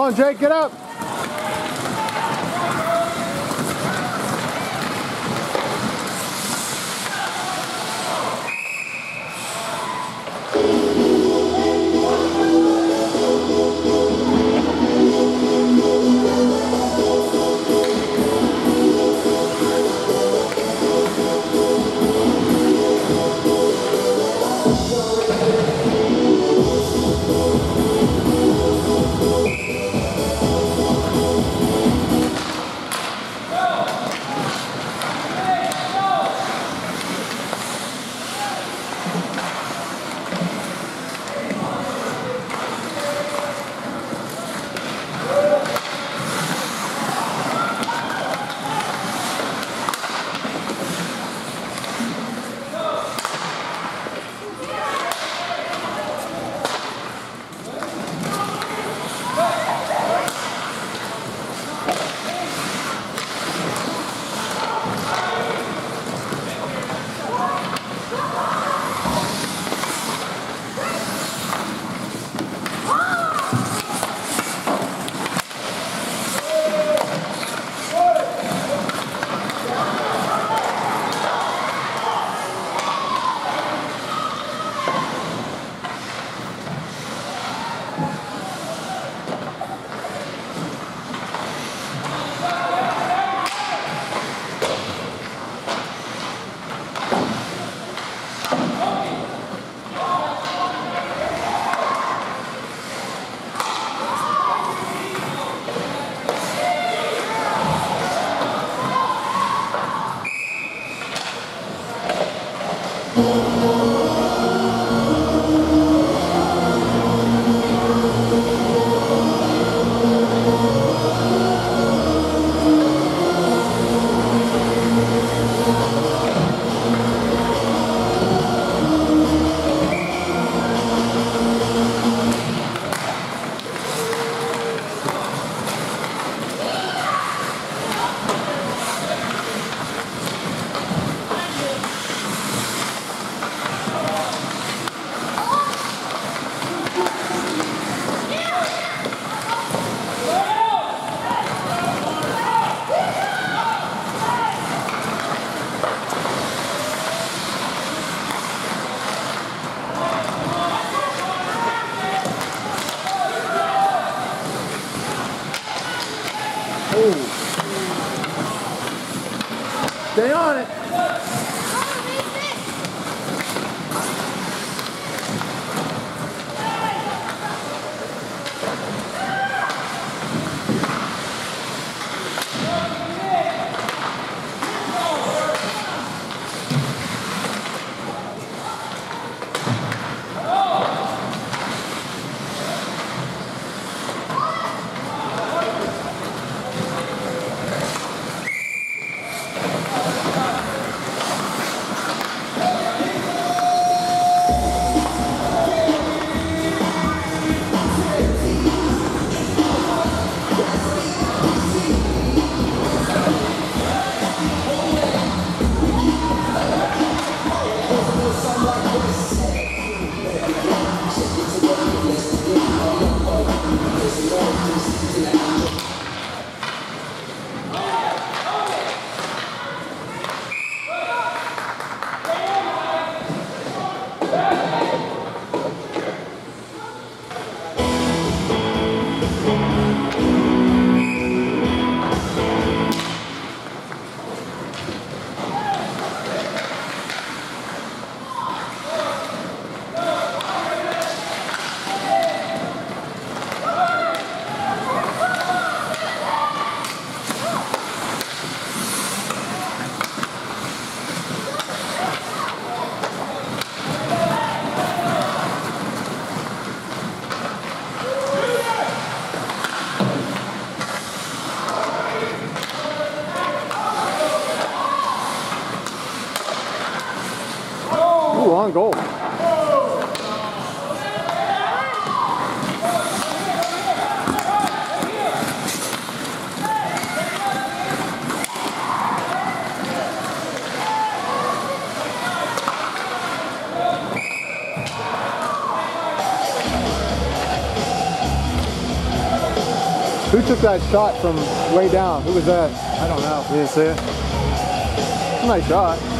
Come on, Jake, get up. Stay on it. Who took that shot from way down? Who was that? I don't know. You didn't see it? Nice shot.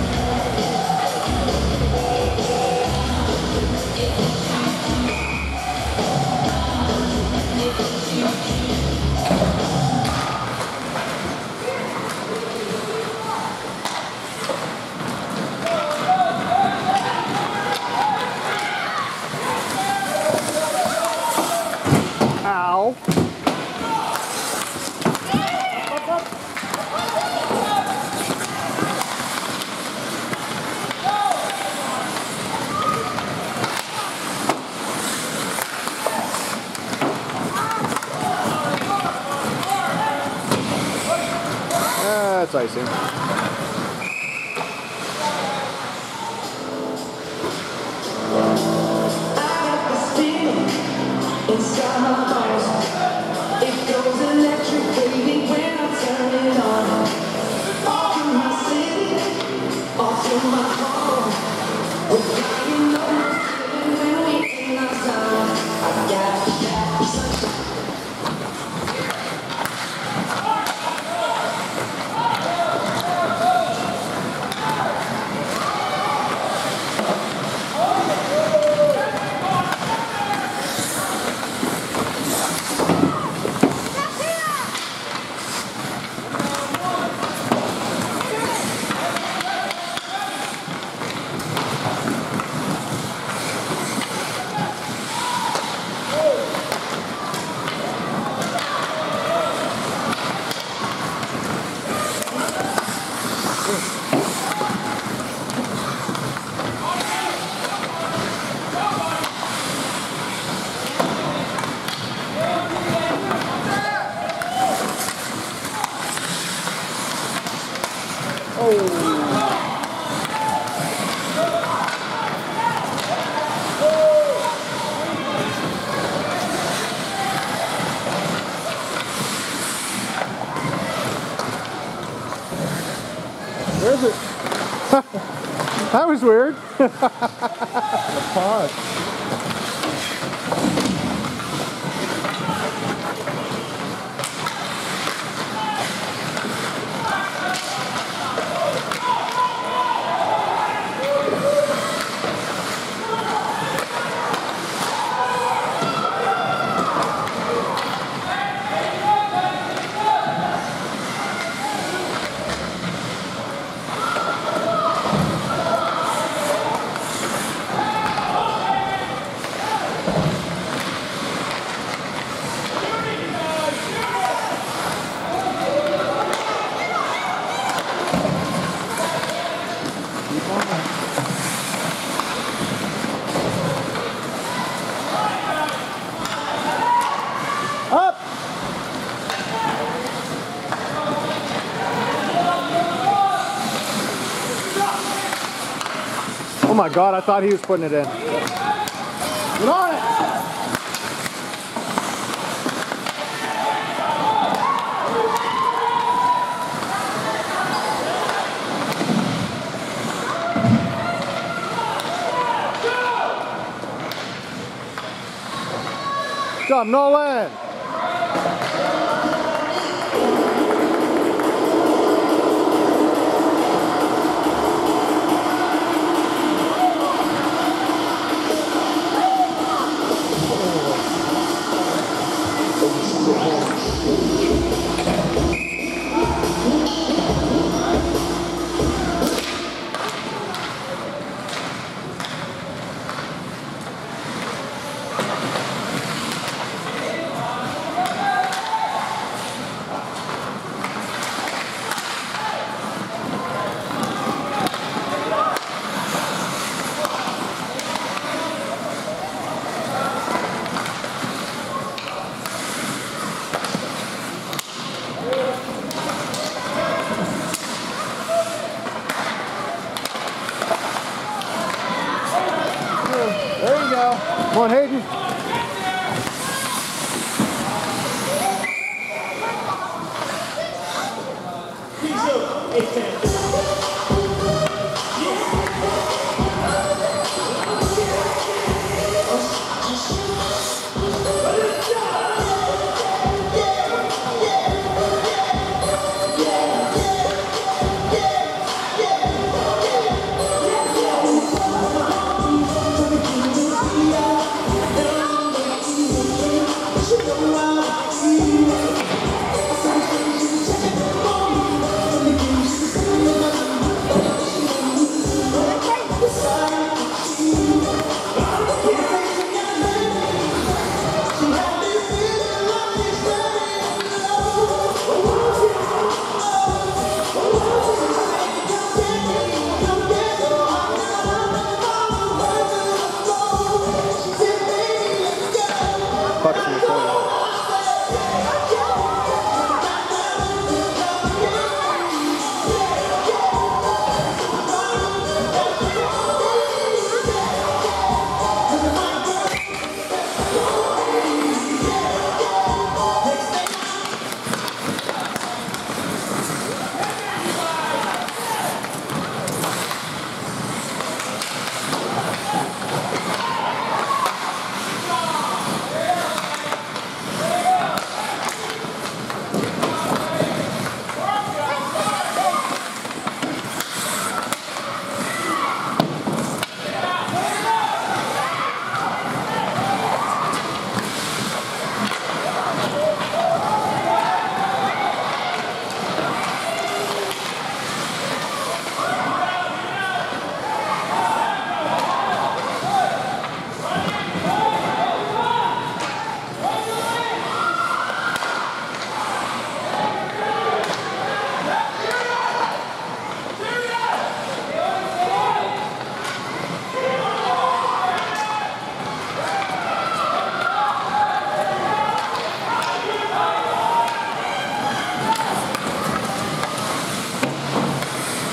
Was weird. Pause. God, I thought he was putting it in. Get on it! Good job, Nolan!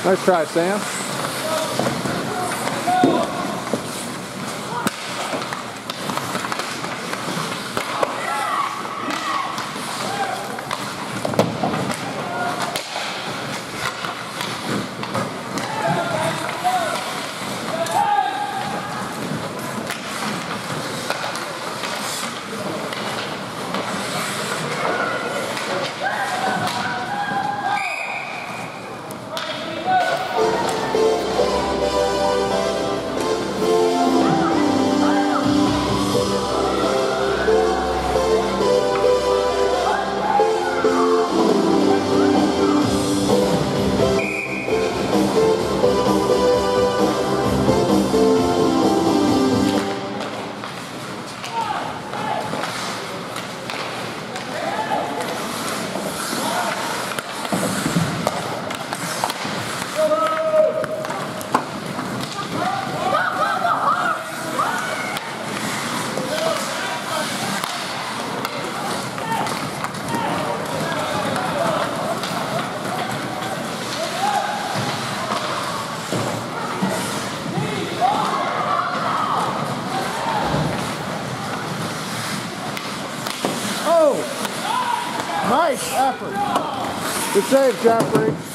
Nice try, Sam. Good Jeffrey.